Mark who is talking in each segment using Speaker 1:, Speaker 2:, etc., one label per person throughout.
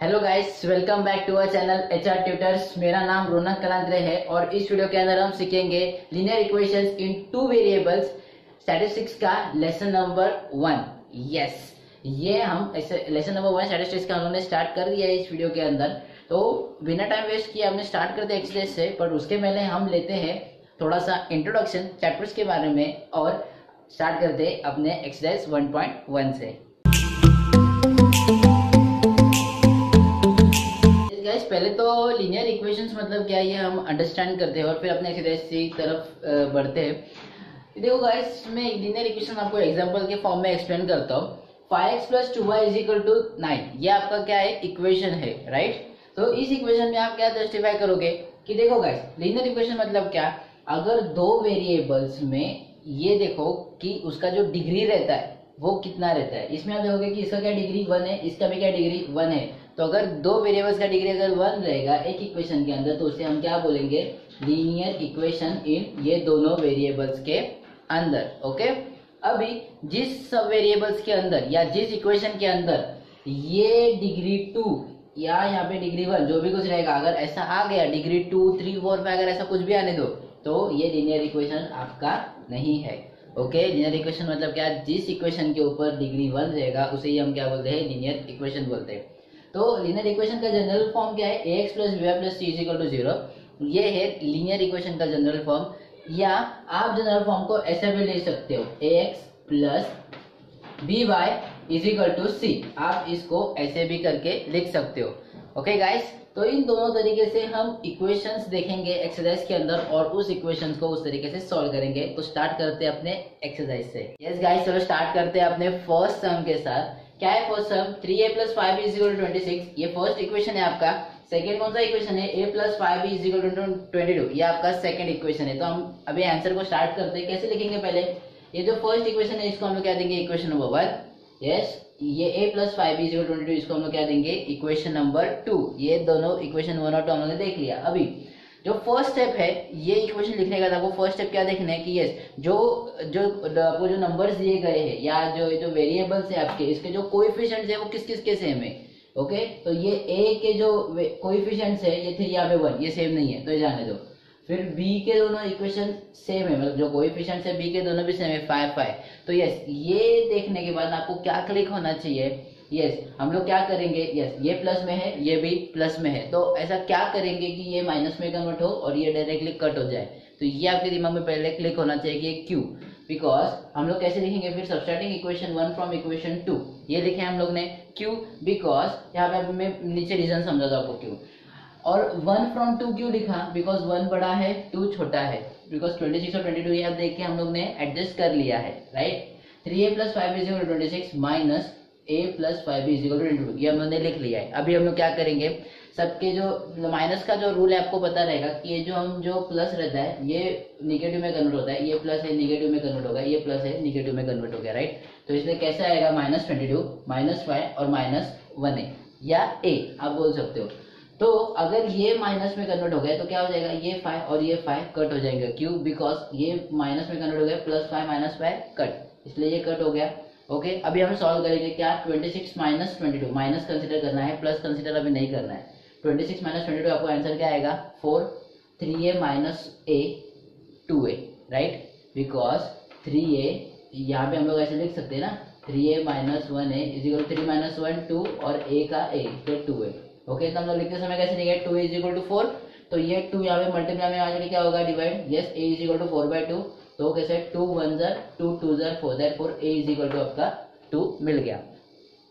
Speaker 1: Hello guys welcome back to our channel H R tutors मेरा नाम रोनक कलांत्रे है और इस वीडियो के अंदर हम सीखेंगे linear equations in two variables statistics का लेसन नंबर वन यस ये हम लेसन नंबर वन स्टैटिस्टिक्स का उन्होंने स्टार्ट कर दिया है इस वीडियो के अंदर। तो बिना टाइम वेस्ट किए हमने स्टार्ट करते एक्सरसाइज से, पर उसके पहले हम लेते हैं थोड़ा सा इंट्रोडक्शन चैप्टर्स के बारे में और स्टार्ट करते अपने एक्सरसाइज 1.1 से। पहले तो लीनियर इक्वेशंस मतलब क्या ये हम अंडरस्टैंड करते हैं और फिर अपने एक्सरसाइज की तरफ़ बढ़ते हैं। देखो गाइस मैं लीनियर इक्वेशन आपको एग्जांपल के फॉर्म में एक्सप्लेन करता हूँ। Five x plus two y is equal to nine ये आपका क्या है इक्वेशन है राइट तो इस इक्वेशन में आप क्या जस्टिफाई करोगे? कि देखो गाइस लीनियर इक्वेशन मतलब क्या? अगर दो वेरिएबल्स में ये देखो कि उसका जो डिग्री रहता है, वो कितना रहता है? इसमें आप देखोगे कि इसका क्या डिग्री वन है, इसका भी क्या डिग्री वन है। तो अगर दो वेरिएबल्स का डिग्री अगर वन रहेगा एक इक्वेशन के अंदर तो उसे हम क्या बोलेंगे? लीनियर इक्वेशन इन ये दोनों वेरिएबल्स के अंदर ओके अभी जिस सब वेरिएबल्स के अंदर या जिस इक्वेशन के अंदर ये डिग्री टू या यहाँ पे डिग्री वन जो भी कुछ रहेगा, अगर ऐसा आ गया degree two three four five अगर ऐसा कुछ भी आने दो तो ये लीनियर इक्वेशन आपका नहीं है ओके लीनियर इक्वेशन मतलब क्या? जिस इक्वेशन के ऊपर डिग्री वन रहेगा, उसे ही हम क्या बोलते हैं? लीनियर इक्वेशन बोलते हैं। तो लीनियर इक्वेशन का जनरल फॉर्म क्या है? A x plus b y plus c is equal to zero ये है लीनियर इक्वेशन का जनरल फॉर्म या आप जनरल फॉर्म को ऐसे भी ले सकते हो. A x plus b y is equal to c आप इसको ऐसे भी करके लिख सकते हो. ओके गाइस तो इन दोनों तरीके से हम इक्वेशंस देखेंगे एक्सरसाइज के अंदर और उस इक्वेशंस को उस तरीके से सॉल्व करेंगे. तो स्टार्ट करते हैं अपने एक्सरसाइज से. यस गाइस चलो स्टार्ट करते हैं अपने फ़र्स्ट सम के साथ. क्या है first sum three a plus five is equal twenty six ये फ़र्स्ट इक्वेशन है आपका। सेकेंड कौन सा इक्वेशन है? A plus five is equal to twenty two ये आपका सेकेंड इक्वेशन है। तो हम अभी आंसर को स्टार्ट करते हैं। कैसे लिखेंगे पहले? ये जो फ़र्स्ट इक्वेशन है, इसको हम लोग क्या देंगे? इक्वेशन नंबर वन यस ये a plus five is equal twenty two इसको हम लोग क्या देंगे? इक्वेशन नंबर टू ये दोनों इक्वेशन वन और टू हम लोग देख लिया। अभी जो फ़र्स्ट स्टेप है, ये इक्वेशन लिखने का था, वो फ़र्स्ट स्टेप क्या देखना है कि? यस जो जो आपको जो नंबर्स दिए गए हैं, या जो जो वेरिएबल्स है आपके, इसके जो कोएफिशिएंट्स है, वो किस किस के सेम है? ओके तो ये ए के जो कोएफिशिएंट्स है, ये थ्री यहाँ पे वन ये सेम नहीं है तो ये जाने दो। फिर बी के दोनों इक्वेशन सेम है मतलब जो कोएफिशिएंट्स है बी के दोनों भी सेम है फाइव फाइव तो यस ये देखने के बाद आपको क्या क्लिक होना चाहिए? यस हम लोग क्या करेंगे? यस ये प्लस में है, ये भी प्लस में है। तो ऐसा क्या करेंगे कि ये माइनस में कन्वर्ट हो और ये डायरेक्टली कट हो जाए? तो ये आपके दिमाग में पहले क्लिक होना चाहिए क्यू बिकॉज़ हम लोग कैसे लिखेंगे फिर subtracting equation one from equation two ये लिखे हम लोग ने क्यू बिकॉज़ यहाँ पे मैं नीचे रीजन समझा था आपको क्यू और वन फ्रॉम टू क्यों लिखा? बिकॉज़ वन बड़ा है टू छोटा है। बिकॉज़ ट्वेंटी सिक्स और ट्वेंटी टू ये आप देख के हम लोग ने एडजस्ट कर लिया है right three a plus five is twenty six minus a plus five is equal to two ये हम लोग ने लिख लिया है। अभी हम लोग क्या करेंगे? सबके जो माइनस का जो रूल है, आपको पता रहेगा कि ये जो हम, जो प्लस रहता है, ये निगेटिव में कन्वर्ट होता है, ये प्लस है निगेटिव में कन्वर्ट होगा, ये प्लस है निगेटिव में कन्वर्ट हो गया राइट तो इसलिए कैसे आएगा? Minus twenty two minus five और माइनस वन ए या ए आप बोल सकते हो। तो अगर ये माइनस में कन्वर्ट हो गया तो क्या हो जाएगा? ये फाइव और ये फाइव कट हो जाएगा। क्यों? बिकॉज़ ये माइनस में कन्वर्ट हो गया plus five minus five cut इसलिए ये कट हो गया। ओके okay, अभी हम सॉल्व करेंगे क्या? 26 six minus twenty two minus consider करना है प्लस कंसिडर अभी नहीं करना है. 26 सिक्स माइनस ट्वेंटी आपको आंसर क्या आएगा? Four three a minus a two a right because three a यहाँ पे हम लोग ऐसे लिख सकते हैं ना? Three a minus one a is equal three minus one two और ए का ए तो टू ए ओके तो हम लोग लिखते समय कैसे लिखे two is equal to four तो ये टू यहाँ पे मल्टीप्लाई में आ जाएगा क्या होगा? Divide yes a is equal to four by two तो कैसे टू वन जर टू टू जर four that four a is equal to आपका टू मिल गया।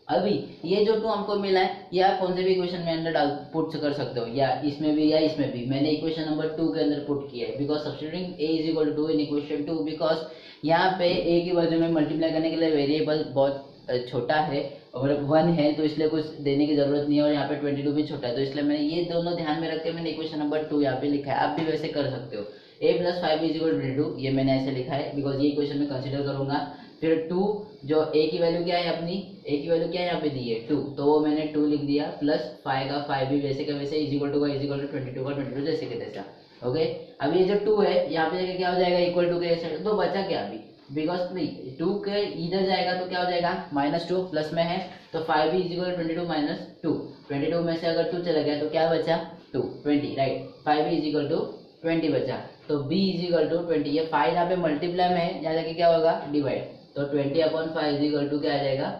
Speaker 1: अभी ये जो टू हमको मिला है, ये कौन से भी इक्वेशन में अंदर डाल पुट कर सकते हो? या इसमें भी या इसमें भी। मैंने इक्वेशन नंबर टू के अंदर पुट किया है। Because substituting a is equal to in equation two because यहाँ पे ए की वजह में मल्टीप्लाई करने के लिए वेरिएबल बहुत छोटा है। और वन है तो इसलिए कुछ देने की ज़रूरत नहीं है। और यहाँ पे ट्वेंटी टू भी छोटा है। तो इसलिए मैंने ये दोनों ध्यान में रख के मैंने इक्वेशन नंबर टू यहाँ पे लिखा है। आप भी वैसे कर सकते हो। A plus five is equal twenty two ये मैंने ऐसे लिखा है बिकॉज़ ये इक्वेशन में कंसिडर करूँगा। फिर टू जो ए की वैल्यू क्या है अपनी? ए की वैल्यू क्या है यहाँ पे दी है? टू तो वो मैंने टू लिख दिया प्लस फाइव का फाइव भी वैसे का वैसे इज़ इक्वल टू का is equal to twenty two का ट्वेंटी टू जैसे के जैसा ओके अब ये जो टू है, यहाँ पे क्या हो जाएगा? इक्वल टू के तो बचा क्या अभी? बिकॉज़ नहीं टू के इधर जाएगा तो क्या हो जाएगा? माइनस टू प्लस में है तो फाइव भी is equal twenty two minus two twenty two में से अगर टू चला गया तो क्या बचा? Two twenty right five is equal to twenty बचा। तो b is equal to twenty ये फाइव यहाँ पे मल्टीप्लाई में है यहाँ जाके क्या होगा? डिवाइड तो twenty upon five is equal to क्या आ जाएगा?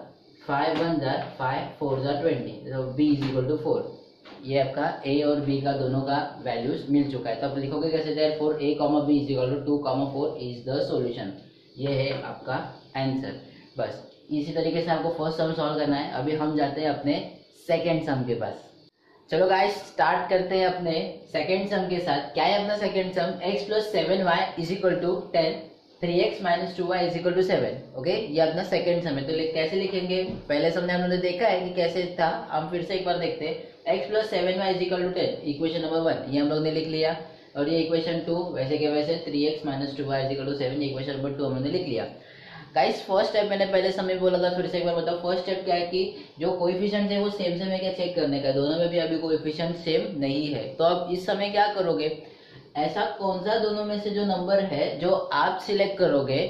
Speaker 1: फाइव वन जार फाइव फोर जार ट्वेंटी तो b is equal to four ये आपका ए और बी का दोनों का वैल्यूज़ मिल चुका है. तो आप लिखोगे कैसे? There four a comma b is equal to two comma four is the solution ये है आपका आंसर बस, इसी तरीके से आपको फ़र्स्ट सम सॉल्व करना है. अभी हम जाते हैं अपने सेकेंड सम के पास. चलो गाइस स्टार्ट करते हैं अपने सेकेंड सम के साथ। क्या है अपना second sum x plus seven y is equal to ten three x minus two y is equal to seven okay ये अपना सेकेंड सम है। तो कैसे लिखेंगे? पहले सम ने हमने देखा है कि कैसे था। हम फिर से एक बार देखते हैं। X plus seven y is equal to ten equation number one ये हम लोग ने लिख लिया। और ये इक्वेशन टू वैसे के वैसे three x minus two y is equal to seven equation number two हमने लिख लिया। गाइस फ़र्स्ट स्टेप मैंने पहले समय बोला था, फिर से एक बार बताओ फ़र्स्ट स्टेप क्या है कि जो कोएफिशिएंट है वो सेम सेम है क्या चेक करने का दोनों में भी अभी कोएफिशिएंट सेम नहीं है। तो अब इस समय क्या करोगे? ऐसा कौन सा दोनों में से जो नंबर है, जो आप सिलेक्ट करोगे,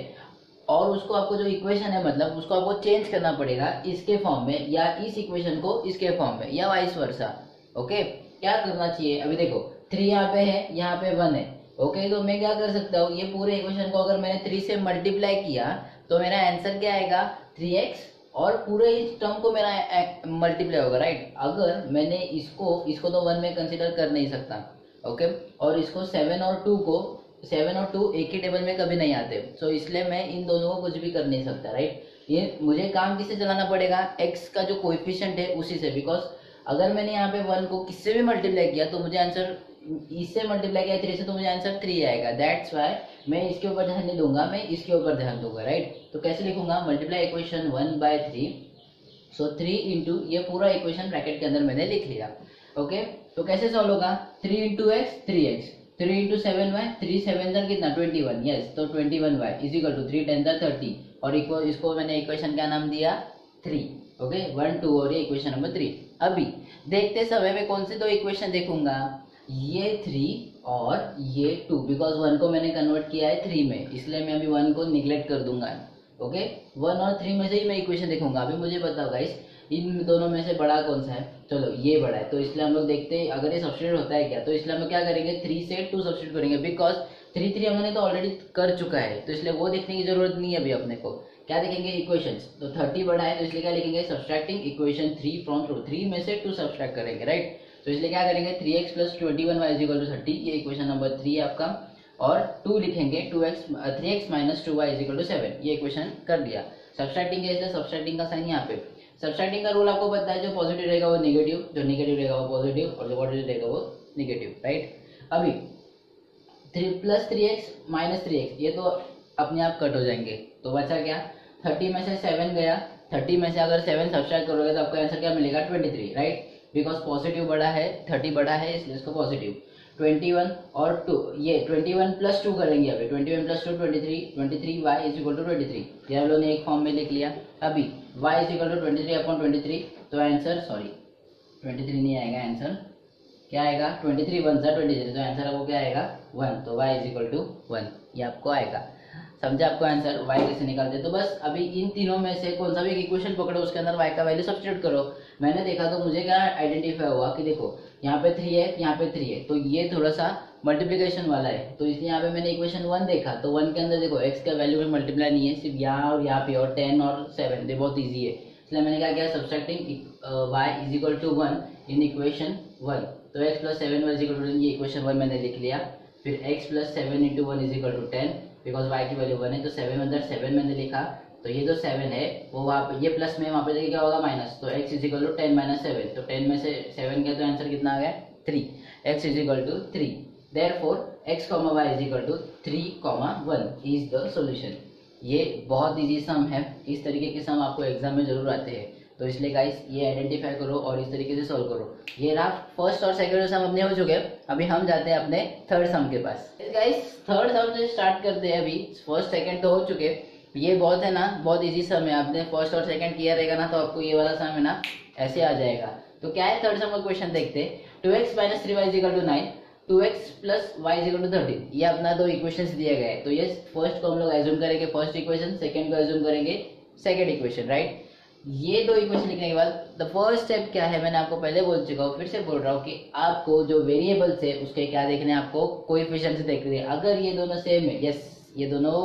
Speaker 1: और उसको आपको जो इक्वेशन है मतलब उसको आपको चेंज करना पड़ेगा इसके फॉर्म में, या इस इक्वेशन को इसके फॉर्म में, या वाइस वर्षा ओके क्या करना चाहिए? अभी देखो थ्री यहाँ पे है, यहाँ पे वन है। ओके तो मैं क्या कर सकता हूँ? ये पूरे इक्वेशन को अगर मैंने थ्री से मल्टीप्लाई किया तो मेरा आंसर क्या आएगा? थ्री एक्स और पूरे इस टर्म को मेरा मल्टीप्लाई होगा राइट अगर मैंने इसको इसको तो वन में कंसिडर कर नहीं सकता ओके और इसको सेवन और टू को सेवन और टू एक ही टेबल में कभी नहीं आते सो इसलिए मैं इन दोनों को कुछ भी कर नहीं सकता राइट ये मुझे काम किससे चलाना पड़ेगा? एक्स का जो कोएफिशिएंट है, उसी से बिकॉज़ अगर मैंने यहाँ पे वन को किससे भी मल्टीप्लाई किया तो मुझे आंसर इससे मल्टीप्लाई किया थ्री से तो मुझे आंसर थ्री आएगा। दैट्स वाई मैं इसके ऊपर ध्यान नहीं दूँगा, मैं इसके ऊपर ध्यान दूँगा राइट तो कैसे लिखूँगा? Multiply equation one by three so three into ये पूरा इक्वेशन ब्रैकेट के अंदर मैंने लिख लिया। ओके तो कैसे सॉल्व होगा? Three into x three x three into seven y three seven दर कितना? ट्वेंटी वन यस तो twenty one y is equal to three ten there thirty और इको इसको मैंने इक्वेशन का नाम दिया? थ्री ओके वन टू और ये इक्वेशन नंबर थ्री अभी देखते समय में कौन से दो इक्वेशन देखूँगा? ये थ्री और ये टू बिकॉज़ वन को मैंने कन्वर्ट किया है थ्री में, इसलिए मैं अभी वन को निग्लेक्ट कर दूँगा। ओके वन और थ्री में से ही मैं इक्वेशन देखूँगा। अभी मुझे बताओ गाइस इन दोनों में से बड़ा कौन सा है? चलो, ये बड़ा है। तो इसलिए हम लोग देखते हैं, अगर ये सब्सिट्यूट होता है क्या? तो इसलिए हम लोग क्या करेंगे? थ्री से टू सब्सिट्यूट करेंगे। बिकॉज़ थ्री थ्री हमने तो ऑलरेडी कर चुका है। तो इसलिए वो देखने की ज़रूरत नहीं है अभी अपने को। क्या देखेंगे? इक्वेशन तो थर्टी बड़ा है तो इसलिए क्या लिखेंगे? Subtracting equation three from two three में से टू सब्सट्रैक्ट करेंगे राइट तो इसलिए क्या करेंगे? Three x plus twenty one y is equal to thirty ये इक्वेशन नंबर थ्री है आपका। और टू लिखेंगे two x three x minus two y is equal to seven ये इक्वेशन कर दिया। सब्सट्रैक्टिंग है सब्सट्रैक्टिंग का साइन यहाँ पे। सब्सट्रैक्टिंग का रूल आपको पता है, जो पॉजिटिव रहेगा वो निगेटिव जो नेगेटिव रहेगा वो पॉजिटिव और जो पॉजिटिव रहेगा वो नेगेटिव राइट अभी three plus three x minus three x ये तो अपने आप कट हो जाएँगे। तो बचा क्या? थर्टी में से सेवन गया। थर्टी में से अगर सेवन सब्सट्रैक्ट करोगे तो आपका आंसर क्या मिलेगा? Twenty three right because positive बड़ा है थर्टी बड़ा है, इसलिए इसको पॉजिटिव ट्वेंटी वन और टू ये ट्वेंटी वन प्लस टू करेंगे अभी. Twenty one plus two twenty three twenty three y is equal to twenty three ये हम लोग ने एक फॉर्म में लिख लिया. अभी y is equal to twenty three upon twenty three तो आंसर सॉरी ट्वेंटी थ्री नहीं आएगा आंसर क्या आएगा? ट्वेंटी थ्री वन सा ट्वेंटी थ्री तो आंसर आपको क्या आएगा? वन तो y is equal to one ये आपको आएगा. समझा आपको आंसर वाई कैसे निकालते तो बस अभी इन तीनों में से कौन सा भी इक्वेशन पकड़ो, उसके अंदर वाई का वैल्यू सब्सिट्यूट करो। मैंने देखा तो मुझे क्या आइडेंटिफाई हुआ कि देखो, यहाँ पे थ्री है, यहाँ पे थ्री है। तो ये थोड़ा सा मल्टीप्लीकेशन वाला है। तो इसलिए यहाँ पे मैंने इक्वेशन वन देखा। तो वन के अंदर देखो एक्स का वैल्यू में मल्टीप्लाई नहीं है, सिर्फ़ यहाँ और यहाँ पे और टेन और सेवन ये बहुत ईजी है। इसलिए मैंने क्या किया subtracting y is equal to one in equation one तो x plus seven one is equal to ये इक्वेशन वन मैंने लिख लिया। फिर x plus seven into one is equal to ten because y की वैल्यू वन है तो seven में अंदर सेवन मैंने लिखा तो ये जो सेवन है, वो वहाँ ये प्लस में वहाँ पे देखिए क्या होगा माइनस तो x is equal to ten minus seven तो टेन में से सेवन का तो आंसर कितना आ गया? Three x is equal to three therefore x comma y is equal to three comma one is the solution ये बहुत ईजी सम है। इस तरीके के सम आपको एग्ज़ाम में ज़रूर आते हैं। तो इसलिए गाइस ये आइडेंटिफाई करो और इस तरीके से सोल्व करो। ये रहा फ़र्स्ट और सेकेंड सम अपने हो चुके अभी हम जाते हैं अपने थर्ड सम के पास। गाइस थर्ड सम से स्टार्ट करते हैं अभी। फ़र्स्ट सेकेंड तो हो चुके ये बहुत है ना, बहुत इजी सम है। आपने फ़र्स्ट और सेकंड किया रहेगा ना तो आपको ये वाला सम है ना, ऐसे आ जाएगा। तो क्या है थर्ड सम का क्वेश्चन देखते two x minus three y is equal to nine two x plus y is equal to thirteen ये अपना दो इक्वेशन दिए गए तो ये फ़र्स्ट को हम लोग एज्यूम करेंगे फ़र्स्ट इक्वेशन सेकंड को एज्यूम करेंगे सेकंड इक्वेशन राइट ये दो इक्वेशन लिखने के बाद द फ़र्स्ट स्टेप क्या है, मैंने आपको पहले बोल चुका हूँ, फिर से बोल रहा हूँ कि आपको जो वेरिएबल्स है उसके क्या देखने हैं आपको? कोई से देख रहे अगर ये दोनों सेम है यस ये दोनों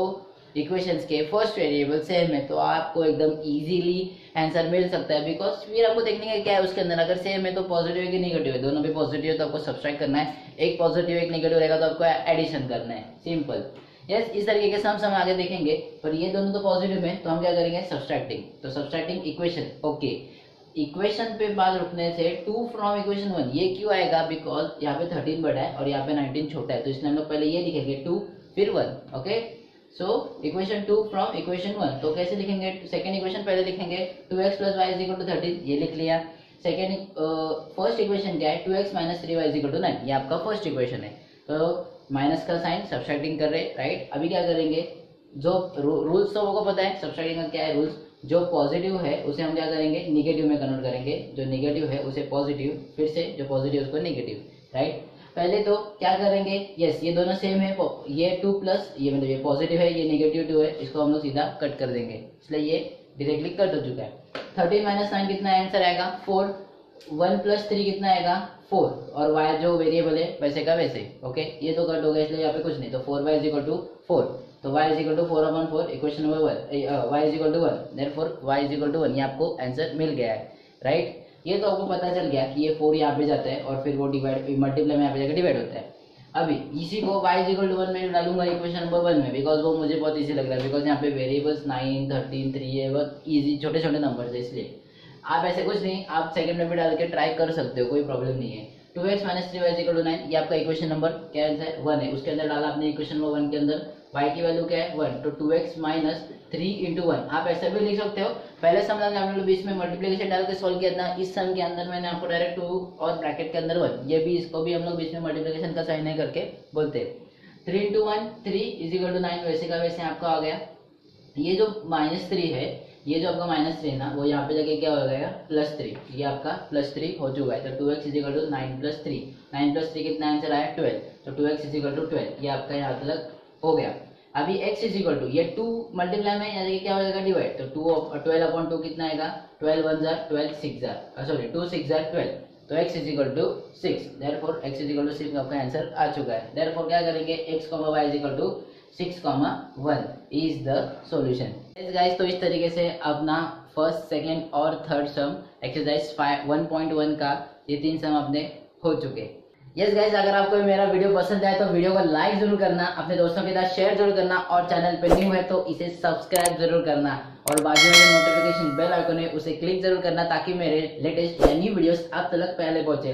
Speaker 1: इक्वेशंस के फ़र्स्ट वेरिएबल सेम है तो आपको एकदम इजीली आंसर मिल सकता है बिकॉज़ फिर आपको देखने का क्या है, उसके अंदर अगर सेम है तो पॉजिटिव है कि नेगेटिव है। दोनों भी पॉजिटिव है तो आपको सब्सट्रैक्ट करना है। एक पॉजिटिव एक नेगेटिव रहेगा तो आपको एडिशन करना है। सिंपल यस इस तरीके के सम हम आगे देखेंगे। पर ये दोनों तो पॉजिटिव है तो हम क्या करेंगे? सब्सट्रैक्टिंग तो सब्सट्रैक्टिंग इक्वेशन ओके इक्वेशन पे बात रुकने से टू फ्रॉम इक्वेशन वन ये क्यों आएगा? बिकॉज़ यहाँ पे थर्टीन बड़ा है और यहाँ पे नाइनटीन छोटा है। तो इसलिए हम लोग पहले ये लिखेंगे टू फिर one okay so equation two from equation one तो कैसे लिखेंगे? सेकेंड इक्वेशन पहले लिखेंगे two x plus y is equal to thirteen ये लिख लिया. सेकेंड फ़र्स्ट इक्वेशन क्या है? Two x minus three y is equal to nine ये आपका फ़र्स्ट इक्वेशन है। तो माइनस का साइन सब्सट्रैक्टिंग कर रहे राइट अभी क्या करेंगे? जो रूल्स तो को पता है सब्सट्रैक्टिंग का क्या है रूल्स जो पॉजिटिव है, उसे हम क्या करेंगे? निगेटिव में कन्वर्ट करेंगे। जो निगेटिव है, उसे पॉजिटिव फिर से जो पॉजिटिव उसको निगेटिव राइट पहले तो क्या करेंगे? यस ये दोनों सेम है ये टू प्लस ये मतलब ये पॉजिटिव है, ये नेगेटिव टू है, इसको हम लोग सीधा कट कर देंगे। इसलिए ये डायरेक्टली कट हो चुका है। थर्टीन माइनस नाइन कितना आंसर आएगा? फोर वन प्लस थ्री कितना आएगा? फोर और वाई जो वेरिएबल है, वैसे का वैसे ओके ये तो कट हो गया इसलिए यहाँ पे कुछ नहीं तो four Y is equal to four तो y is equal to four upon four equation number one Y is equal to one there four Y is equal to one ये आपको आंसर मिल गया है राइट ये तो आपको पता चल गया कि ये फोर यहाँ पे जाता है और फिर वो डिवाइड मल्टीप्लाई में यहाँ पे जाकर डिवाइड होता है। अभी, इसी को y इक्वल टू वन में डालूँगा इक्वेशन नंबर वन में बिकॉज़ वो मुझे बहुत इजी लग रहा है बिकॉज़ यहाँ पे वेरिएबल्स नाइन थर्टीन थ्री है बहुत ईजी छोटे छोटे नंबर है, इसलिए। आप ऐसे कुछ नहीं, आप सेकंड में भी डाल के ट्राई कर सकते हो, कोई प्रॉब्लम नहीं है। Two x minus three y equal to nine ये आपका इक्वेशन नंबर क्या है? वन है। उसके अंदर डाला आपने इक्वेशन नंबर वन के अंदर। y की वैल्यू क्या है? वन तो two x minus three into one आप ऐसा भी लिख सकते हो। पहले सम हम लोग बीच में मल्टीप्लीकेशन डाल के सोल्व किया था। इस सम के अंदर मैंने आपको डायरेक्ट टू और ब्रैकेट के अंदर वन ये भी इसको भी हम लोग बीच में मल्टीप्लीकेशन का साइन नहीं करके बोलते हैं। Three into one three is equal to nine वैसे का वैसे आपका आ गया। ये जो माइनस थ्री है ये जो आपका माइनस थ्री है ना, वो यहाँ पे जाके क्या हो जाएगा? प्लस थ्री ये आपका प्लस थ्री हो चुका है। तो two x is equal to nine plus three nine plus three कितना आंसर आया? ट्वेल्व तो two x is equal to twelve ये आपका यहाँ तक हो गया। अभी x इज़ इक्वल टू ये टू मल्टीप्लाई में यानी क्या हो जाएगा? डिवाइड तो टू ट्वेल्व अपॉन टू कितना आएगा? ट्वेल्व वन जार ट्वेल्व सिक्स जार सॉरी टू सिक्स जार ट्वेल्व तो x is equal to six therefore x is equal to six आपका आंसर आ चुका है। देर फोर क्या करेंगे? x y is equal to six comma one is the solution guys तो इस तरीके से अपना फ़र्स्ट सेकेंड और third sum exercise one point one का ये तीन सम अपने हो चुके यस yes गाइज़ अगर आपको मेरा वीडियो पसंद आए तो वीडियो को लाइक ज़रूर करना, अपने दोस्तों के साथ शेयर ज़रूर करना और चैनल पे न्यू है तो इसे सब्सक्राइब ज़रूर करना और बाजू में नोटिफिकेशन बेल आइकन है उसे क्लिक ज़रूर करना ताकि मेरे लेटेस्ट न्यू वीडियोस आप तक पहले पहुँचे।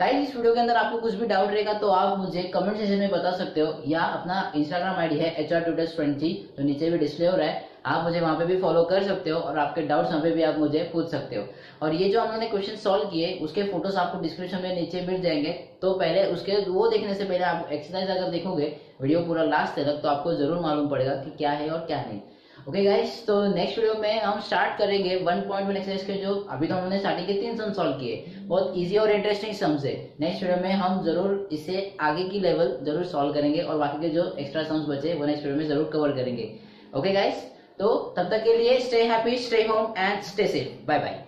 Speaker 1: गाइस इस वीडियो के अंदर आपको कुछ भी डाउट रहेगा तो आप मुझे कमेंट सेक्शन में बता सकते हो, या अपना इंस्टाग्राम आईडी है एच आर ट्वेंटी जो नीचे भी डिस्प्ले हो रहा है, आप मुझे वहाँ पे भी फॉलो कर सकते हो, और आपके डाउट्स वहाँ पे भी आप मुझे पूछ सकते हो। और ये जो हम लोगों ने क्वेश्चन सॉल्व किए, उसके फ़ोटोज़ आपको डिस्क्रिप्शन में नीचे मिल जाएँगे। तो पहले उसके, वो देखने से पहले आप एक्सरसाइज अगर देखोगे वीडियो पूरा लास्ट तक तो आपको ज़रूर मालूम पड़ेगा कि क्या है और क्या नहीं। ओके गाइस तो नेक्स्ट वीडियो में हम स्टार्ट करेंगे 1.1 एक्सरसाइज के जो अभी तो हमने स्टार्टिंग के तीन सम सॉल्व किए। बहुत इजी और इंटरेस्टिंग सम्स है। नेक्स्ट वीडियो में हम ज़रूर इसे आगे की लेवल ज़रूर सॉल्व करेंगे और बाकी के जो एक्स्ट्रा सम्स बचे वो नेक्स्ट वीडियो में ज़रूर कवर करेंगे। ओके गाइस तो तब तक के लिए stay happy stay home and stay safe bye bye